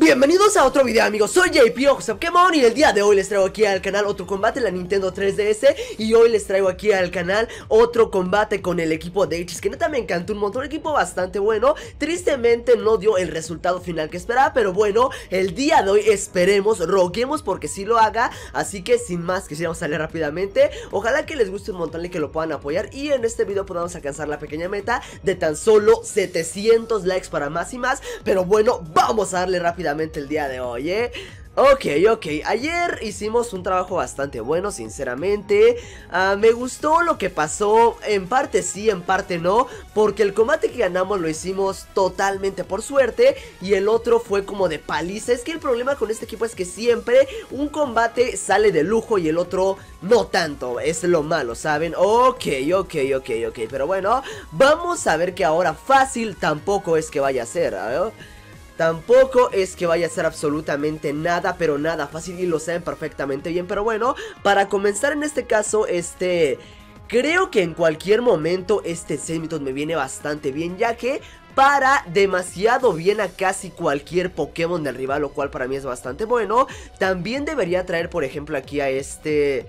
Bienvenidos a otro video amigos, soy JP José Pokémon y el día de hoy les traigo aquí al canal otro combate la Nintendo 3DS Y hoy les traigo aquí al canal otro combate con el equipo de H's que neta me encantó un montón, un equipo bastante bueno. Tristemente no dio el resultado final que esperaba, pero bueno, el día de hoy esperemos, roguemos porque si lo haga. Así que sin más quisiéramos salir rápidamente, ojalá que les guste un montón y que lo puedan apoyar. Y en este video podamos alcanzar la pequeña meta de tan solo 700 likes para más y más. Pero bueno, vamos a darle rápidamente el día de hoy, ¿eh? Ok, ok, ayer hicimos un trabajo bastante bueno, sinceramente uh, Me gustó lo que pasó, en parte sí, en parte no Porque el combate que ganamos lo hicimos totalmente por suerte Y el otro fue como de paliza Es que el problema con este equipo es que siempre un combate sale de lujo y el otro no tanto Es lo malo, ¿saben? Ok, ok, ok, ok Pero bueno, vamos a ver que ahora fácil tampoco es que vaya a ser, ¿eh? Tampoco es que vaya a ser absolutamente nada, pero nada fácil y lo saben perfectamente bien. Pero bueno, para comenzar en este caso, este... Creo que en cualquier momento este Semiton me viene bastante bien, ya que para demasiado bien a casi cualquier Pokémon del rival, lo cual para mí es bastante bueno. También debería traer, por ejemplo, aquí a este...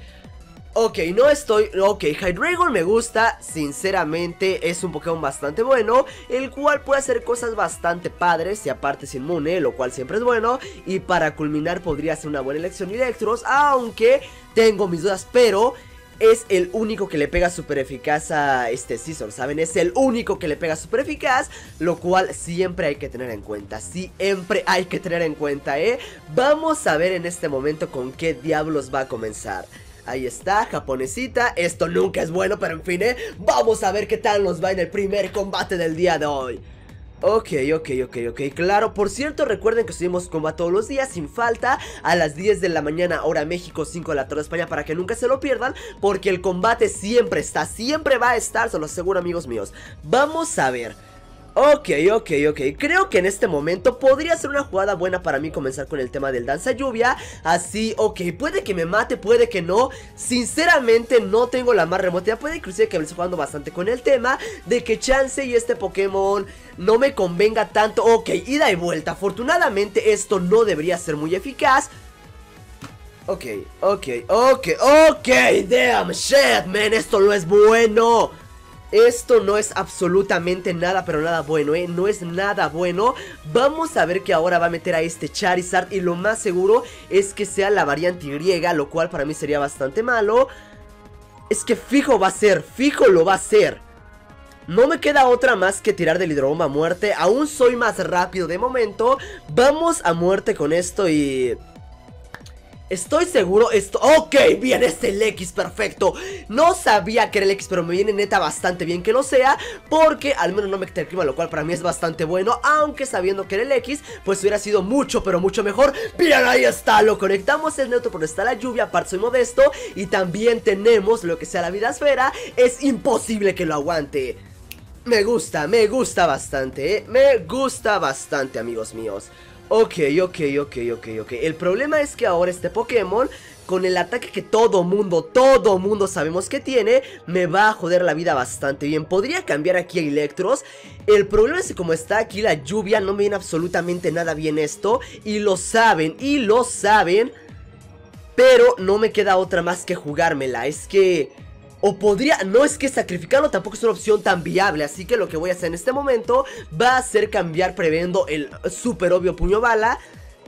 Ok, no estoy... Ok, Hydreigon me gusta, sinceramente es un Pokémon bastante bueno El cual puede hacer cosas bastante padres y aparte es inmune, lo cual siempre es bueno Y para culminar podría ser una buena elección Electros, aunque tengo mis dudas, pero... Es el único que le pega super eficaz a este Scizor, ¿saben? Es el único que le pega super eficaz, lo cual siempre hay que tener en cuenta, siempre hay que tener en cuenta, ¿eh? Vamos a ver en este momento con qué diablos va a comenzar Ahí está, japonesita. Esto nunca es bueno, pero en fin, ¿eh? Vamos a ver qué tal nos va en el primer combate del día de hoy. Ok, ok, ok, ok, claro, por cierto recuerden que subimos combate todos los días sin falta a las 10 de la mañana hora México 5 de la Torre de España para que nunca se lo pierdan porque el combate siempre está, siempre va a estar, se lo aseguro amigos míos Vamos a ver Ok, ok, ok, creo que en este momento podría ser una jugada buena para mí comenzar con el tema del danza lluvia. Así, ok, puede que me mate, puede que no. Sinceramente no tengo la más remota Puede inclusive que me esté jugando bastante con el tema De que Chance y este Pokémon no me convenga tanto. Ok, ida y vuelta, afortunadamente esto no debería ser muy eficaz. Ok, ok, ok, ok, damn shit, man, esto no es bueno esto no es absolutamente nada, pero nada bueno, ¿eh? No es nada bueno. Vamos a ver que ahora va a meter a este Charizard y lo más seguro es que sea la variante Y, lo cual para mí sería bastante malo. Es que fijo va a ser, fijo lo va a ser. No me queda otra más que tirar del hidrobomba a muerte. Aún soy más rápido de momento. Vamos a muerte con esto y... Estoy seguro esto... Ok, bien, es el X, perfecto. No sabía que era el X, pero me viene neta bastante bien que lo sea Porque al menos no me quita el clima, lo cual para mí es bastante bueno Aunque sabiendo que era el X, pues hubiera sido mucho, pero mucho mejor. Bien, ahí está, lo conectamos el neutro porque está la lluvia, aparte soy modesto Y también tenemos lo que sea la vida esfera Es imposible que lo aguante. Me gusta, me gusta bastante, ¿eh? Me gusta bastante, amigos míos Ok, ok, ok, ok, ok. El problema es que ahora este Pokémon, con el ataque que todo mundo, todo mundo sabemos que tiene, me va a joder la vida bastante bien. Podría cambiar aquí a Electros. El problema es que como está aquí la lluvia, no me viene absolutamente nada bien esto. Y lo saben, y lo saben. Pero no me queda otra más que jugármela. Es que... O podría, no es que sacrificarlo tampoco es una opción tan viable. Así que lo que voy a hacer en este momento Va a ser cambiar previendo el super obvio puño bala.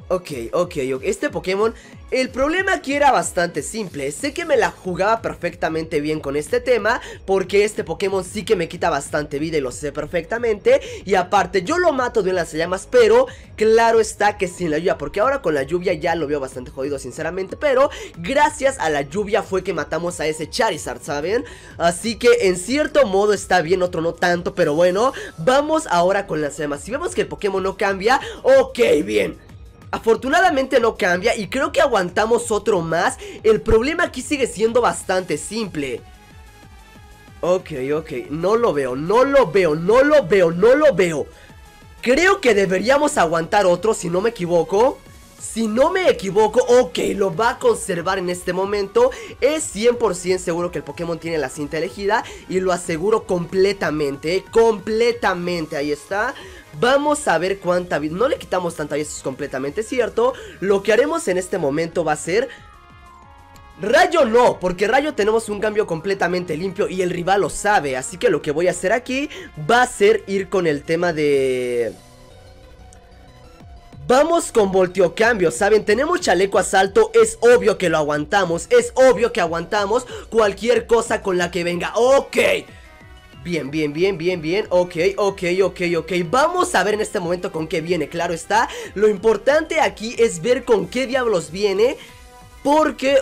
Ok, ok, ok, este Pokémon El problema aquí era bastante simple. Sé que me la jugaba perfectamente bien con este tema Porque este Pokémon sí que me quita bastante vida y lo sé perfectamente. Y aparte yo lo mato de un lanzallamas Pero claro está que sin la lluvia Porque ahora con la lluvia ya lo veo bastante jodido sinceramente. Pero gracias a la lluvia fue que matamos a ese Charizard, ¿saben? Así que en cierto modo está bien, otro no tanto Pero bueno, vamos ahora con las llamas. Si vemos que el Pokémon no cambia, ok, bien Afortunadamente no cambia y creo que aguantamos otro más. El problema aquí sigue siendo bastante simple. Ok, ok, no lo veo, no lo veo, no lo veo, no lo veo. Creo que deberíamos aguantar otro si no me equivoco. Si no me equivoco, ok, lo va a conservar en este momento. Es 100% seguro que el Pokémon tiene la cinta elegida Y lo aseguro completamente, completamente, ahí está Vamos a ver cuánta vida... No le quitamos tanta vida, eso es completamente cierto. Lo que haremos en este momento va a ser... Rayo no, porque Rayo tenemos un cambio completamente limpio y el rival lo sabe. Así que lo que voy a hacer aquí va a ser ir con el tema de... Vamos con voltio cambio, ¿saben? Tenemos chaleco asalto, es obvio que lo aguantamos, es obvio que aguantamos cualquier cosa con la que venga. ¡Ok! Bien, bien, bien, bien, bien, ok, ok, ok, ok Vamos a ver en este momento con qué viene, claro está Lo importante aquí es ver con qué diablos viene Porque...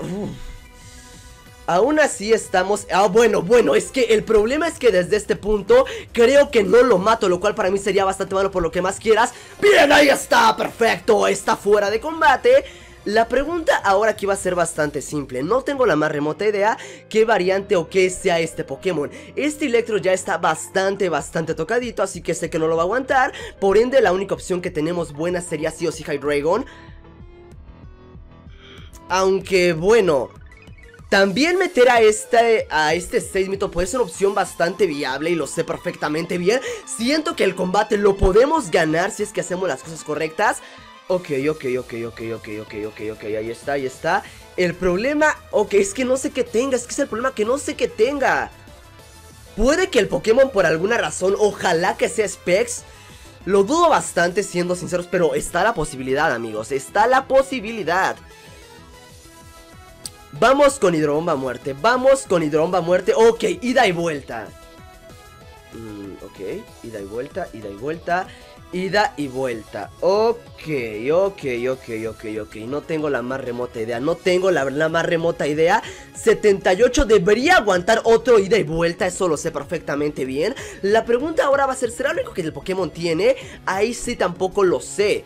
Aún así estamos... Ah, bueno, bueno, es que el problema es que desde este punto creo que no lo mato, lo cual para mí sería bastante malo por lo que más quieras. ¡Bien, ahí está! ¡Perfecto! Está fuera de combate. La pregunta ahora aquí va a ser bastante simple, no tengo la más remota idea qué variante o qué sea este Pokémon Este Electro ya está bastante, bastante tocadito, así que sé que no lo va a aguantar Por ende la única opción que tenemos buena sería sí o sí Hydreigon Aunque bueno, también meter a este, a este Seismito puede ser una opción bastante viable y lo sé perfectamente bien. Siento que el combate lo podemos ganar si es que hacemos las cosas correctas. Ok, ok, ok, ok, ok, ok, ok, ok, ahí está, ahí está. El problema, ok, es que no sé qué tenga, es que es el problema que no sé qué tenga. Puede que el Pokémon por alguna razón, ojalá que sea Specs. Lo dudo bastante siendo sinceros, pero está la posibilidad amigos, está la posibilidad. Vamos con hidrobomba muerte. Vamos con hidrobomba muerte. Ok, ida y vuelta. Mm, ok, ida y vuelta, ida y vuelta. Ida y vuelta. Ok, ok, ok, ok, ok. No tengo la más remota idea. No tengo la, la, más remota idea. 78 debería aguantar otro ida y vuelta. Eso lo sé perfectamente bien. La pregunta ahora va a ser: ¿será lo único que el Pokémon tiene? Ahí sí tampoco lo sé.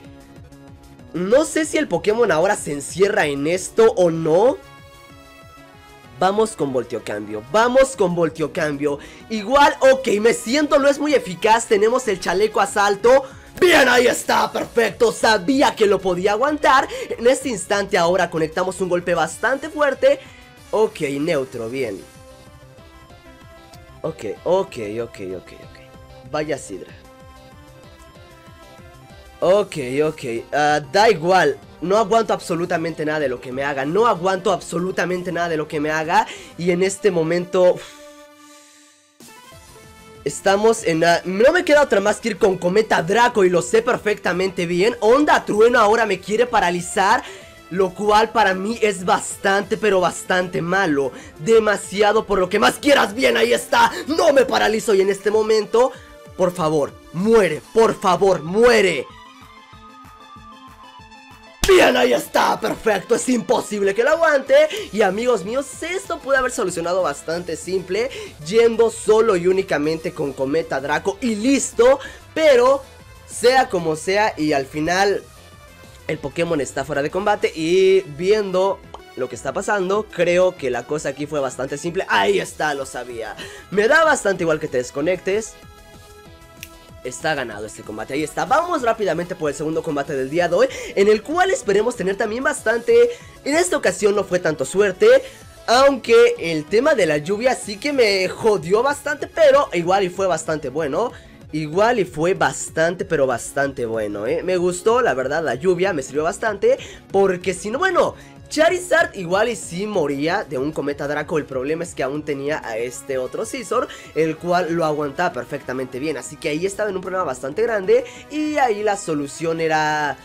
No sé si el Pokémon ahora se encierra en esto o no. Vamos con voltio cambio, vamos con voltio cambio. Igual, ok, me siento, no es muy eficaz Tenemos el chaleco asalto Bien, ahí está, perfecto, sabía que lo podía aguantar. En este instante ahora conectamos un golpe bastante fuerte. Ok, neutro, bien. Ok, ok, ok, ok, ok. Vaya sidra. Ok, ok, uh, da igual no aguanto absolutamente nada de lo que me haga. No aguanto absolutamente nada de lo que me haga. Y en este momento... Estamos en... no me queda otra más que ir con Cometa Draco y lo sé perfectamente bien. Onda Trueno ahora me quiere paralizar. Lo cual para mí es bastante, pero bastante malo. Demasiado por lo que más quieras. Bien, ahí está. No me paralizo y en este momento... Por favor, muere. Por favor, muere. Bien, ahí está, perfecto, es imposible que lo aguante. Y amigos míos, esto puede haber solucionado bastante simple Yendo solo y únicamente con Cometa Draco y listo. Pero, sea como sea y al final el Pokémon está fuera de combate Y viendo lo que está pasando, creo que la cosa aquí fue bastante simple. Ahí está, lo sabía. Me da bastante igual que te desconectes está ganado este combate. Ahí está. Vamos rápidamente por el segundo combate del día de hoy. En el cual esperemos tener también bastante. En esta ocasión no fue tanto suerte. Aunque el tema de la lluvia sí que me jodió bastante. Pero igual y fue bastante bueno. Igual y fue bastante, pero bastante bueno, ¿eh? Me gustó, la verdad, la lluvia me sirvió bastante Porque si no, bueno, Charizard igual y sí moría de un cometa Draco, el problema es que aún tenía a este otro Scizor, el cual lo aguantaba perfectamente bien, así que ahí estaba en un problema bastante grande y ahí la solución era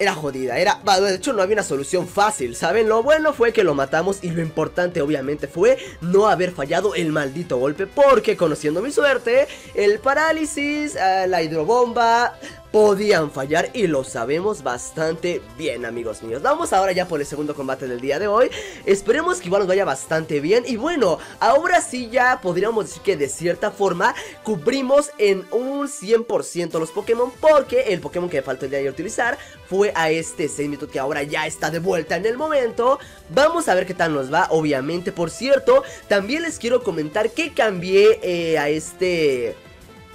era jodida, era, de hecho no había una solución fácil, ¿saben? Lo bueno fue que lo matamos y lo importante obviamente fue no haber fallado el maldito golpe porque conociendo mi suerte, el parálisis, eh, la hidrobomba, podían fallar y lo sabemos bastante bien amigos míos. Vamos ahora ya por el segundo combate del día de hoy. Esperemos que igual nos vaya bastante bien. Y bueno, ahora sí ya podríamos decir que de cierta forma Cubrimos en un 100% los Pokémon Porque el Pokémon que me faltó el día de utilizar Fue a este Seimito que ahora ya está de vuelta en el momento. Vamos a ver qué tal nos va, obviamente. Por cierto, también les quiero comentar que cambié eh, a este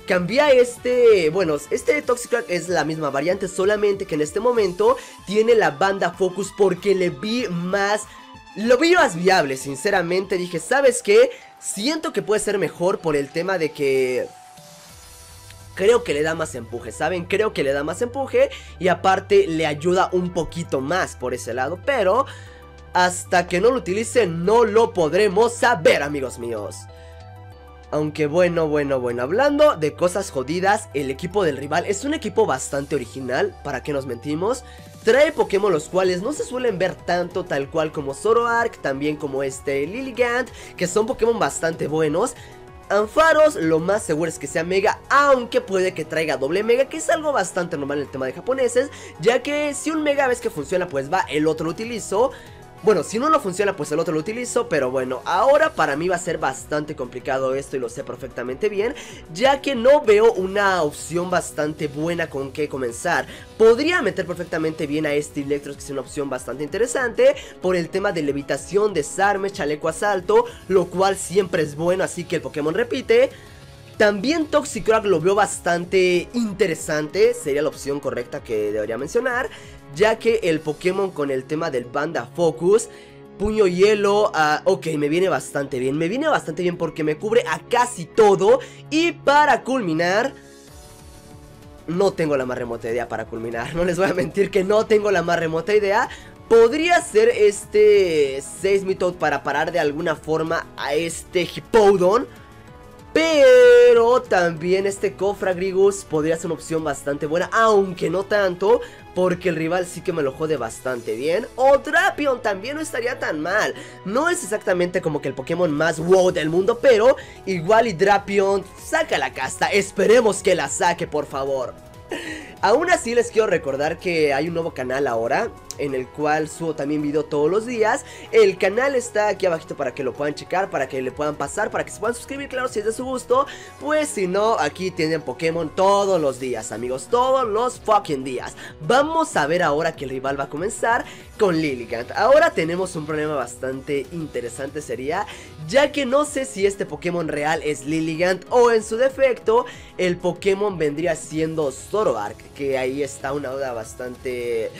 Cambia este, bueno, este Toxicrack es la misma variante, solamente que en este momento tiene la banda Focus porque le vi más, lo vi más viable, sinceramente, dije, ¿sabes qué? Siento que puede ser mejor por el tema de que... creo que le da más empuje, ¿saben? Creo que le da más empuje y aparte le ayuda un poquito más por ese lado, pero hasta que no lo utilice no lo podremos saber, amigos míos. Aunque bueno, bueno, bueno, hablando de cosas jodidas, el equipo del rival es un equipo bastante original, ¿para qué nos mentimos? Trae Pokémon los cuales no se suelen ver tanto tal cual como Zoroark, también como este Lilligant, que son Pokémon bastante buenos. Anfaros, lo más seguro es que sea Mega, aunque puede que traiga doble Mega, que es algo bastante normal en el tema de japoneses, ya que si un Mega ves que funciona, pues va, el otro lo utilizo. Bueno, si uno no funciona, pues el otro lo utilizo, pero bueno, ahora para mí va a ser bastante complicado esto y lo sé perfectamente bien, ya que no veo una opción bastante buena con que comenzar. Podría meter perfectamente bien a este Electros, que es una opción bastante interesante, por el tema de levitación, desarme, chaleco asalto, lo cual siempre es bueno, así que el Pokémon repite. También Toxicroak lo veo bastante interesante, sería la opción correcta que debería mencionar ya que el Pokémon con el tema del Banda Focus Puño hielo, uh, ok, me viene bastante bien. Me viene bastante bien porque me cubre a casi todo. Y para culminar No tengo la más remota idea para culminar. No les voy a mentir que no tengo la más remota idea. Podría ser este Seismitoad para parar de alguna forma a este Hippowdon pero también este Cofragrigus podría ser una opción bastante buena, aunque no tanto, porque el rival sí que me lo jode bastante bien. O Drapion también no estaría tan mal. No es exactamente como que el Pokémon más wow del mundo, pero igual y Drapion saca la casta. Esperemos que la saque, por favor. Aún así les quiero recordar que hay un nuevo canal ahora en el cual subo también video todos los días. El canal está aquí abajito para que lo puedan checar, para que le puedan pasar, para que se puedan suscribir, claro, si es de su gusto. Pues si no, aquí tienen Pokémon todos los días, amigos, todos los fucking días. Vamos a ver ahora que el rival va a comenzar con Lilligant. Ahora tenemos un problema bastante interesante sería, ya que no sé si este Pokémon real es Lilligant o en su defecto el Pokémon vendría siendo Zoroark, que ahí está una duda bastante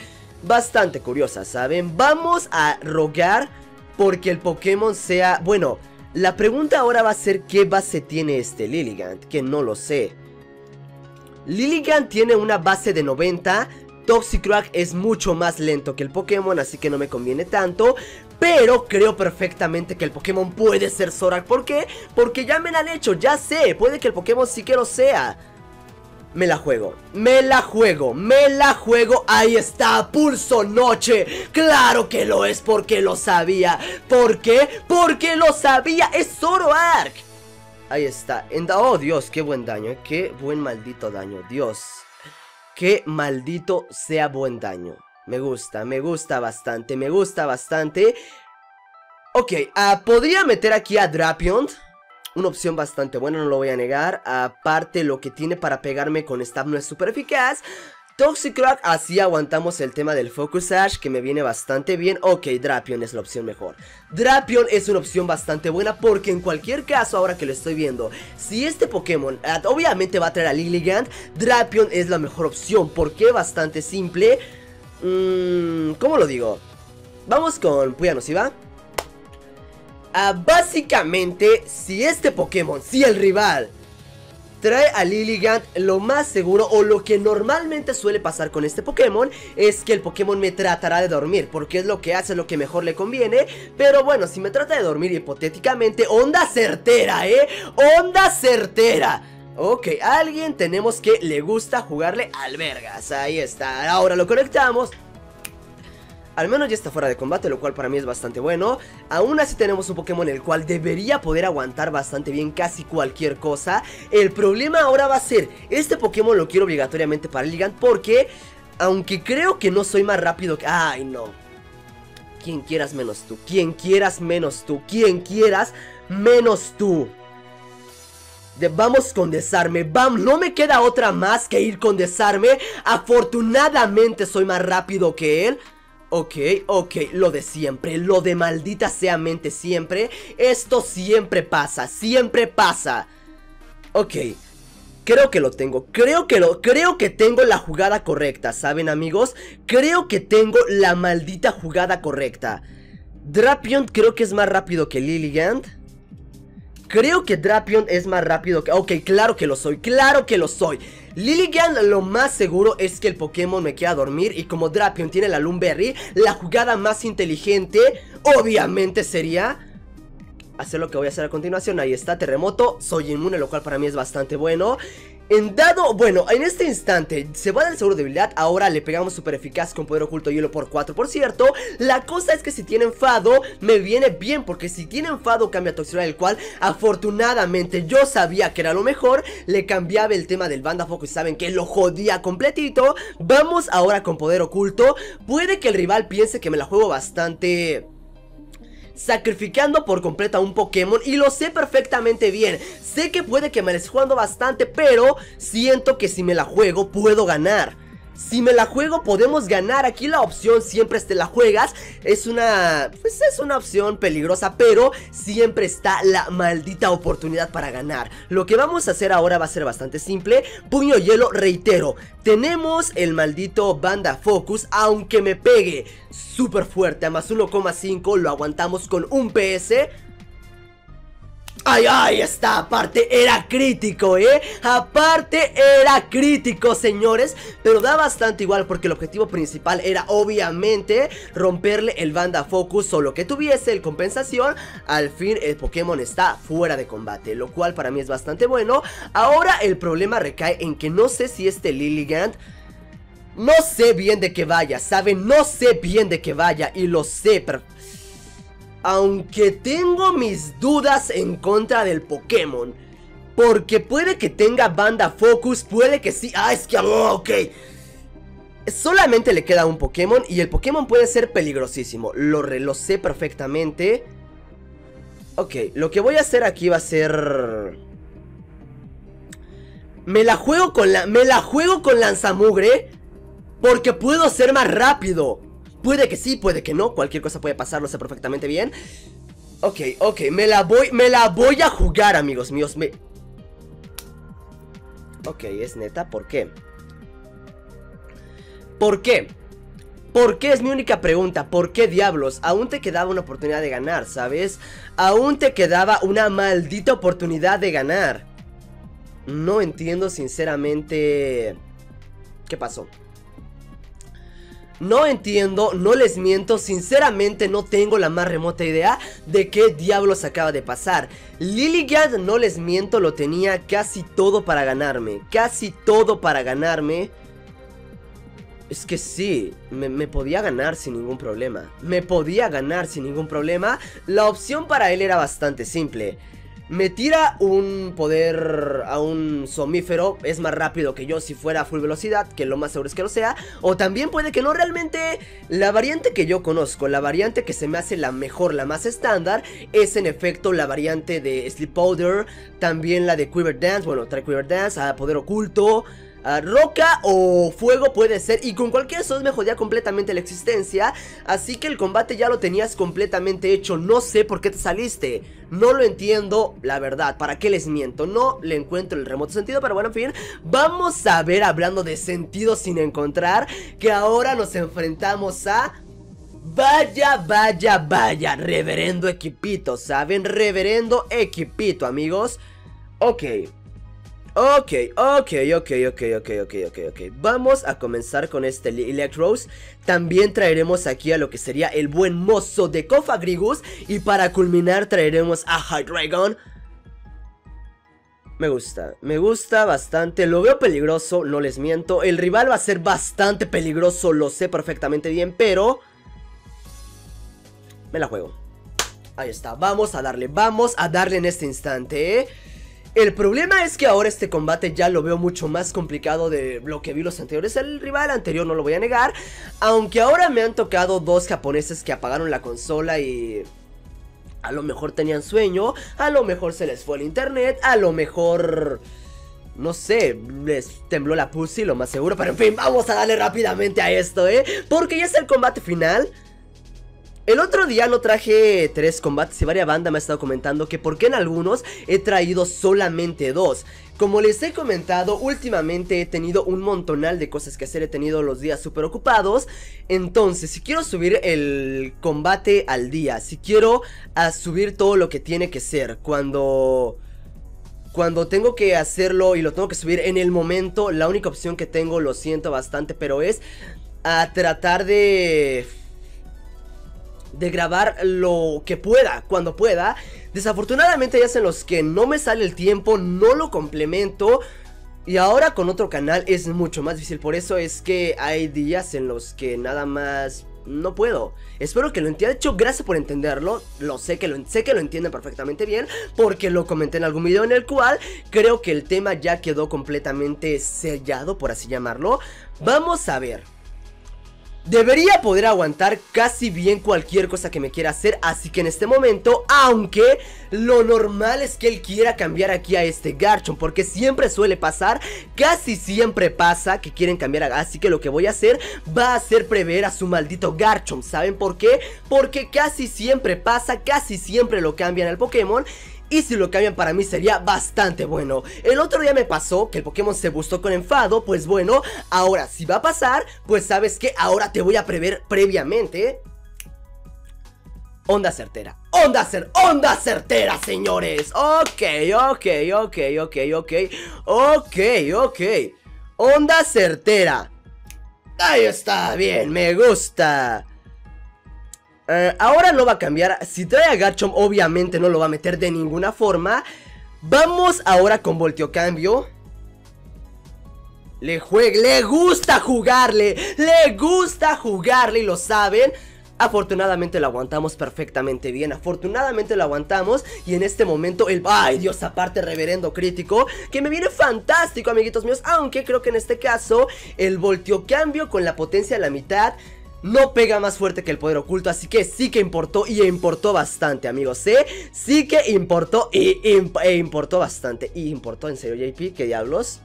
bastante curiosa, ¿saben? Vamos a rogar porque el Pokémon sea... Bueno, la pregunta ahora va a ser qué base tiene este Lilligant, que no lo sé. Lilligant tiene una base de 90, Toxicroak es mucho más lento que el Pokémon, así que no me conviene tanto. Pero creo perfectamente que el Pokémon puede ser Zorak. ¿Por qué? Porque ya me la han hecho, ya sé. Puede que el Pokémon sí que lo sea. Me la juego, me la juego, me la juego. Ahí está, pulso noche. Claro que lo es porque lo sabía. ¿Por qué? Porque lo sabía Es Zoroark Ahí está, oh Dios, qué buen daño eh. Qué buen maldito daño, Dios. Qué maldito sea buen daño. Me gusta, me gusta bastante Me gusta bastante. Ok, uh, podría meter aquí a Drapion una opción bastante buena, no lo voy a negar. Aparte, lo que tiene para pegarme con Stab no es súper eficaz. Toxicroak, así aguantamos el tema del Focus Ash, que me viene bastante bien. Ok, Drapion es la opción mejor. Drapion es una opción bastante buena porque en cualquier caso, ahora que lo estoy viendo, si este Pokémon ah, obviamente va a traer a Lilligant, Drapion es la mejor opción. porque Bastante simple. Mmm, ¿cómo lo digo? Vamos con Puyano, ¿sí va? Ah, básicamente, si este Pokémon, si el rival trae a Lilligant, lo más seguro o lo que normalmente suele pasar con este Pokémon es que el Pokémon me tratará de dormir, porque es lo que hace, lo que mejor le conviene. Pero bueno, si me trata de dormir hipotéticamente, onda certera, ¿eh? Onda certera. Ok, alguien tenemos que le gusta jugarle albergas, ahí está, ahora lo conectamos al menos ya está fuera de combate, lo cual para mí es bastante bueno. Aún así tenemos un Pokémon el cual debería poder aguantar bastante bien casi cualquier cosa. El problema ahora va a ser, este Pokémon lo quiero obligatoriamente para Ligant porque, aunque creo que no soy más rápido que... ¡Ay, no! Quien quieras menos tú, quien quieras menos tú, quien quieras menos tú. vamos con desarme, vamos, no me queda otra más que ir con desarme Afortunadamente soy más rápido que él Ok, ok, lo de siempre, lo de maldita sea mente siempre Esto siempre pasa, siempre pasa. Ok, creo que lo tengo, creo que lo, creo que tengo la jugada correcta, ¿saben amigos? Creo que tengo la maldita jugada correcta. Drapion creo que es más rápido que Lilligant Creo que Drapion es más rápido que... Ok, claro que lo soy, claro que lo soy Lilligant lo más seguro es que el Pokémon me quiera dormir Y como Drapion tiene la Lumberry La jugada más inteligente Obviamente sería hacer lo que voy a hacer a continuación. Ahí está, terremoto, soy inmune, lo cual para mí es bastante bueno en dado, bueno, en este instante se va del seguro de debilidad, ahora le pegamos super eficaz con poder oculto hielo por 4 por cierto. La cosa es que si tiene enfado me viene bien porque si tiene enfado cambia toxicidad el cual afortunadamente yo sabía que era lo mejor. Le cambiaba el tema del banda foco y saben que lo jodía completito. Vamos ahora con poder oculto, puede que el rival piense que me la juego bastante sacrificando por completo a un Pokémon y lo sé perfectamente bien. Sé que puede que me la esté jugando bastante, pero siento que si me la juego puedo ganar. Si me la juego podemos ganar, aquí la opción siempre te la juegas. Es una... pues es una opción peligrosa Pero siempre está la maldita oportunidad para ganar. Lo que vamos a hacer ahora va a ser bastante simple. Puño hielo, reitero. Tenemos el maldito banda focus Aunque me pegue súper fuerte a más 1,5 Lo aguantamos con un PS Ay, ay, esta parte era crítico, ¿eh? Aparte era crítico, señores Pero da bastante igual porque el objetivo principal era obviamente romperle el banda focus Solo que tuviese el compensación Al fin el Pokémon está fuera de combate Lo cual para mí es bastante bueno Ahora el problema recae en que no sé si este Lilligant no sé bien de qué vaya, ¿saben? No sé bien de qué vaya y lo sé perfectamente aunque tengo mis dudas en contra del Pokémon. Porque puede que tenga banda focus, puede que sí. Ah, es que... Oh, ok. Solamente le queda un Pokémon y el Pokémon puede ser peligrosísimo. Lo, sé perfectamente. Ok, lo que voy a hacer aquí va a ser... Me la juego con la... Me la juego con lanzamugre. Porque puedo ser más rápido. Puede que sí, puede que no, cualquier cosa puede pasar, lo sé perfectamente bien Ok, ok, me la voy, me la voy a jugar, amigos míos. Ok, es neta, ¿por qué? ¿Por qué? ¿Por qué es mi única pregunta? ¿Por qué diablos? Aún te quedaba una oportunidad de ganar, ¿sabes? Aún te quedaba una maldita oportunidad de ganar No entiendo sinceramente... ¿Qué pasó? No entiendo, no les miento, sinceramente no tengo la más remota idea de qué diablos acaba de pasar. Lilligant, no les miento, lo tenía casi todo para ganarme, casi todo para ganarme. Es que sí, me, me, podía ganar sin ningún problema. Me podía ganar sin ningún problema. La opción para él era bastante simple me tira un poder a un somífero, es más rápido que yo si fuera a full velocidad, que lo más seguro es que lo sea, o también puede que no realmente la variante que yo conozco, la variante que se me hace la mejor, la más estándar, es en efecto la variante de Sleep Powder, también la de Quiver Dance, bueno, trae Quiver Dance, a poder oculto, roca o fuego puede ser y con cualquier esos me jodía completamente la existencia. Así que el combate ya lo tenías completamente hecho, no sé por qué te saliste. No lo entiendo, la verdad, ¿para qué les miento? No le encuentro el remoto sentido, pero bueno, en fin. Vamos a ver, hablando de sentido sin encontrar, que ahora nos enfrentamos a... Vaya, vaya, vaya, reverendo equipito, ¿saben? Reverendo equipito, amigos. Ok, Ok, ok, ok, ok, ok, ok, ok, ok. Vamos a comenzar con este Electros. También traeremos aquí a lo que sería el buen mozo de Kofagrigus. Y para culminar traeremos a Hydreigon. Me gusta, me gusta bastante, lo veo peligroso, no les miento El rival va a ser bastante peligroso, lo sé perfectamente bien, pero... Me la juego Ahí está, vamos a darle, vamos a darle en este instante, ¿eh? El problema es que ahora este combate ya lo veo mucho más complicado de lo que vi los anteriores. El rival anterior no lo voy a negar. Aunque ahora me han tocado dos japoneses que apagaron la consola y... A lo mejor tenían sueño, a lo mejor se les fue el internet, a lo mejor... No sé, les tembló la pussy, lo más seguro. Pero en fin, vamos a darle rápidamente a esto, ¿eh? Porque ya es el combate final. El otro día no traje tres combates y varias bandas me ha estado comentando que por qué en algunos he traído solamente dos. Como les he comentado, últimamente he tenido un montonal de cosas que hacer, he tenido los días súper ocupados. Entonces, si quiero subir el combate al día, si quiero a subir todo lo que tiene que ser, cuando... Cuando tengo que hacerlo y lo tengo que subir en el momento, la única opción que tengo, lo siento bastante, pero es a tratar de de grabar lo que pueda, cuando pueda. Desafortunadamente ya en los que no me sale el tiempo, no lo complemento. Y ahora con otro canal es mucho más difícil, por eso es que hay días en los que nada más no puedo. Espero que lo entienda. De hecho, gracias por entenderlo. Lo sé que lo sé que lo entienden perfectamente bien. Porque lo comenté en algún video en el cual creo que el tema ya quedó completamente sellado, por así llamarlo. Vamos a ver. Debería poder aguantar casi bien cualquier cosa que me quiera hacer Así que en este momento, aunque lo normal es que él quiera cambiar aquí a este Garchomp Porque siempre suele pasar, casi siempre pasa que quieren cambiar a... Así que lo que voy a hacer va a ser prever a su maldito Garchomp ¿Saben por qué? Porque casi siempre pasa, casi siempre lo cambian al Pokémon y si lo cambian para mí sería bastante bueno. El otro día me pasó que el Pokémon se gustó con enfado Pues bueno, ahora si va a pasar Pues sabes que ahora te voy a prever previamente Onda certera. Onda, cer onda certera, señores. Ok, ok, ok, ok, ok Ok, ok. Onda certera. Ahí está, bien, me gusta eh, ahora no va a cambiar. Si trae a Garchomp, obviamente no lo va a meter de ninguna forma. Vamos ahora con Voltio Cambio. Le juegue, le gusta jugarle, le gusta jugarle y lo saben. Afortunadamente lo aguantamos perfectamente bien Afortunadamente lo aguantamos Y en este momento el... ¡Ay Dios! Aparte reverendo crítico Que me viene fantástico amiguitos míos Aunque creo que en este caso El voltio cambio con la potencia a la mitad no pega más fuerte que el poder oculto, así que sí que importó y importó bastante, amigos, ¿eh? Sí que importó y e importó bastante. Y importó, en serio, JP, ¿qué diablos?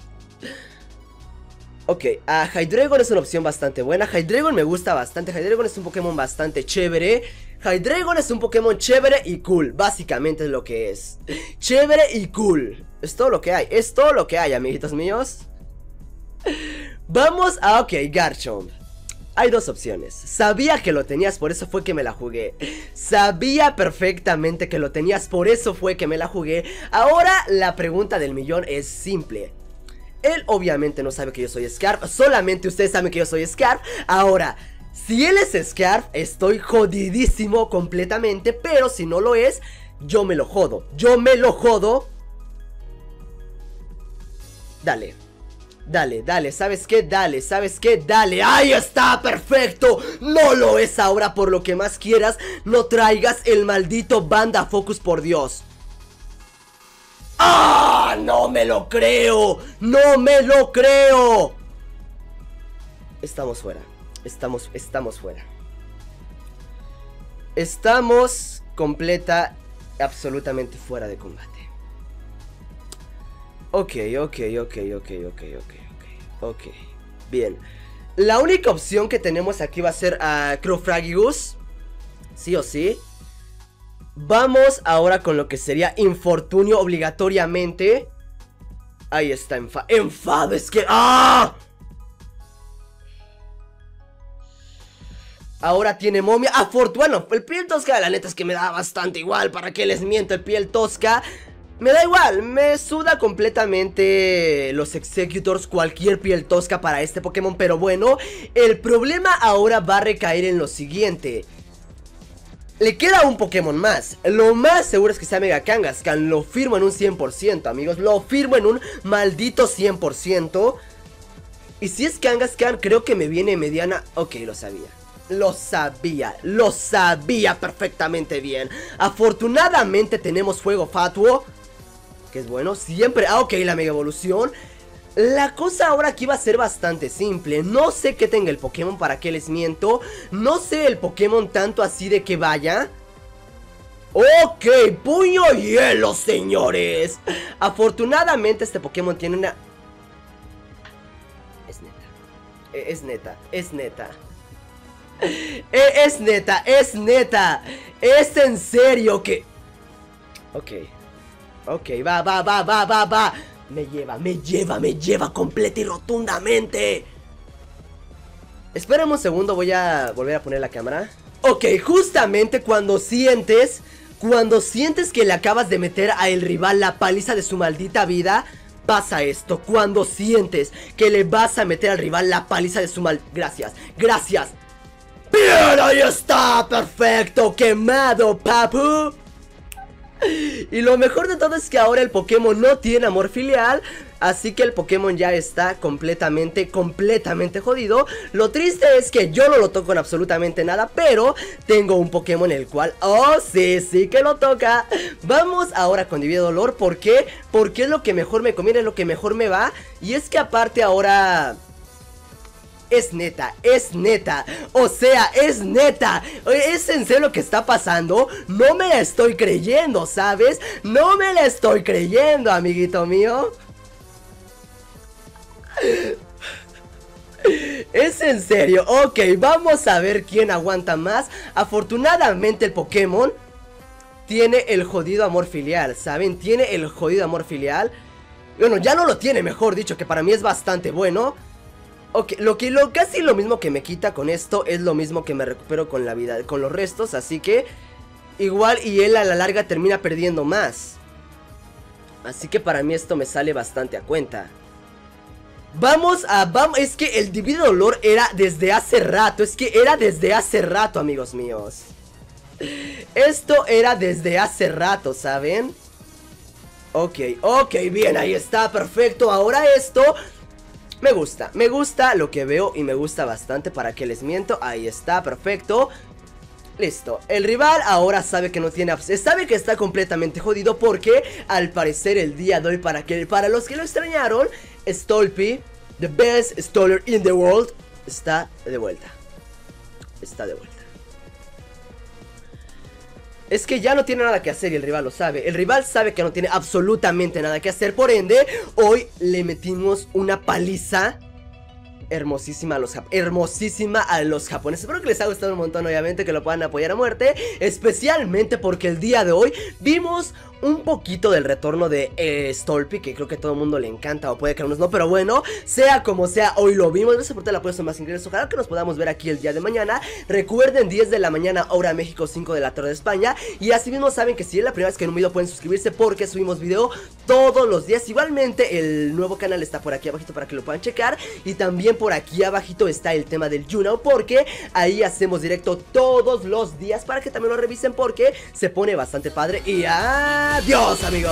Ok, a Hydreigon es una opción bastante buena. Hydreigon me gusta bastante, Hydreigon es un Pokémon bastante chévere. Hydreigon es un Pokémon chévere y cool Básicamente es lo que es. Chévere y cool. Es todo lo que hay, es todo lo que hay, amiguitos míos. Vamos a, ok, Garchomp hay dos opciones. Sabía que lo tenías, por eso fue que me la jugué. Sabía perfectamente que lo tenías, por eso fue que me la jugué. Ahora la pregunta del millón es simple. Él obviamente no sabe que yo soy Scarf, solamente ustedes saben que yo soy Scarf. Ahora, si él es Scarf, estoy jodidísimo completamente, pero si no lo es, yo me lo jodo. Yo me lo jodo. Dale. Dale, dale, ¿sabes qué? Dale, ¿sabes qué? Dale, ¡ahí está! ¡Perfecto! No lo es ahora por lo que más quieras No traigas el maldito Banda Focus, por Dios ¡Ah! ¡No me lo creo! ¡No me lo creo! Estamos fuera Estamos, estamos fuera Estamos completa, absolutamente fuera de combate Ok, ok, ok, ok, ok, ok, ok. Bien. La única opción que tenemos aquí va a ser a Crofragius. Sí o sí. Vamos ahora con lo que sería infortunio obligatoriamente. Ahí está, enfa enfado, es que... ¡Ah! Ahora tiene momia. Ah, bueno, el piel tosca, la neta es que me da bastante igual. ¿Para qué les miento? El piel tosca me da igual, me suda completamente los Executors, cualquier piel tosca para este Pokémon, pero bueno, el problema ahora va a recaer en lo siguiente. Le queda un Pokémon más, lo más seguro es que sea Mega Kangaskhan, lo firmo en un 100% amigos, lo firmo en un maldito 100%. Y si es Kangaskhan, creo que me viene mediana, ok, lo sabía. Lo sabía, lo sabía perfectamente bien. Afortunadamente tenemos Fuego Fatuo que es bueno. Siempre, ah, ok, la mega evolución. La cosa ahora aquí va a ser bastante simple. No sé qué tenga el Pokémon, para qué les miento. No sé el Pokémon tanto así de que vaya. Ok, puño hielo, señores. Afortunadamente este Pokémon tiene una... Es neta. E, es neta, es neta. Eh, es neta, es neta. Es en serio que... Ok. Ok, va, va, va, va, va, va. Me lleva, me lleva, me lleva completa y rotundamente. Espérame un segundo, voy a volver a poner la cámara. Ok, justamente cuando sientes... Cuando sientes que le acabas de meter a el rival la paliza de su maldita vida pasa esto cuando sientes que le vas a meter al rival la paliza de su mal... Gracias, gracias. Bien, ahí está, perfecto, quemado, papu. Y lo mejor de todo es que ahora el Pokémon no tiene amor filial Así que el Pokémon ya está completamente, completamente jodido. Lo triste es que yo no lo toco en absolutamente nada Pero tengo un Pokémon el cual, oh sí, sí que lo toca. Vamos ahora con Divide Dolor ¿Por qué? Porque es lo que mejor me conviene, es lo que mejor me va. Y es que aparte ahora es neta, es neta. O sea, es neta. ¿Es en serio lo que está pasando? No me la estoy creyendo, ¿sabes? No me la estoy creyendo, amiguito mío. Es en serio, ok, vamos a ver quién aguanta más Afortunadamente el Pokémon Tiene el jodido amor filial, ¿saben? Tiene el jodido amor filial Bueno, ya no lo tiene, mejor dicho, que para mí es bastante bueno Ok, lo que lo casi lo mismo que me quita con esto es lo mismo que me recupero con la vida, con los restos, así que igual y él a la larga termina perdiendo más. Así que para mí esto me sale bastante a cuenta. Vamos a, es que el divide dolor era desde hace rato, es que era desde hace rato, amigos míos. Esto era desde hace rato, ¿saben? Ok, ok, bien, ahí está, perfecto. Ahora esto me gusta, me gusta lo que veo y me gusta bastante para que les miento. Ahí está, perfecto. Listo, el rival ahora sabe que no tiene sabe que está completamente jodido porque al parecer el día de hoy para que para los que lo extrañaron, Stolpy, the best stoller in the world, está de vuelta. Está de vuelta. Es que ya no tiene nada que hacer y el rival lo sabe. El rival sabe que no tiene absolutamente nada que hacer. Por ende, hoy le metimos una paliza hermosísima a los hermosísima a los japoneses. Espero que les haya gustado un montón, obviamente, que lo puedan apoyar a muerte. Especialmente porque el día de hoy vimos un poquito del retorno de eh, Stolpy, que creo que a todo el mundo le encanta, o puede que a unos no, pero bueno, sea como sea, hoy lo vimos. Gracias por la apuesta más increíble. Ojalá que nos podamos ver aquí el día de mañana. Recuerden, 10 de la mañana, hora México, 5 de la tarde de España. Y así mismo saben que si es la primera vez que en un video pueden suscribirse porque subimos video todos los días. Igualmente, el nuevo canal está por aquí abajito para que lo puedan checar. Y también por aquí abajito está el tema del YouNow, porque ahí hacemos directo todos los días para que también lo revisen porque se pone bastante padre. Y ¡ah! Adiós amigos.